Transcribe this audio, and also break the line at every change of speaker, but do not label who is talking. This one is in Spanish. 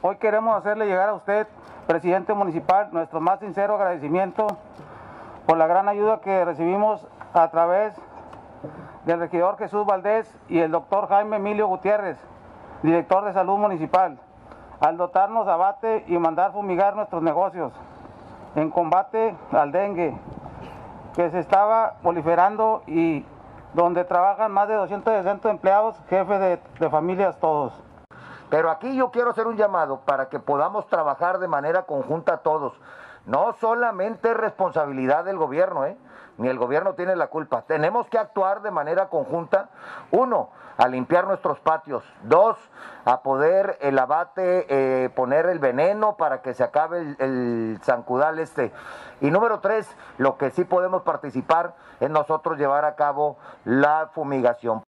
Hoy queremos hacerle llegar a usted, presidente municipal, nuestro más sincero agradecimiento por la gran ayuda que recibimos a través del regidor Jesús Valdés y el doctor Jaime Emilio Gutiérrez, director de salud municipal, al dotarnos a bate y mandar fumigar nuestros negocios en combate al dengue, que se estaba proliferando y donde trabajan más de 260 empleados, jefes de, de familias todos.
Pero aquí yo quiero hacer un llamado para que podamos trabajar de manera conjunta todos. No solamente es responsabilidad del gobierno, ¿eh? ni el gobierno tiene la culpa. Tenemos que actuar de manera conjunta. Uno, a limpiar nuestros patios. Dos, a poder el abate, eh, poner el veneno para que se acabe el, el zancudal este. Y número tres, lo que sí podemos participar es nosotros llevar a cabo la fumigación.